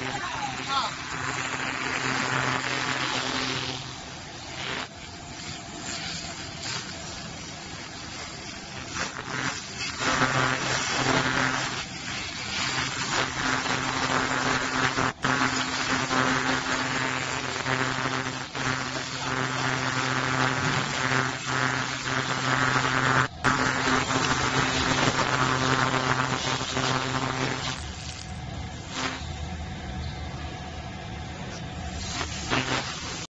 你是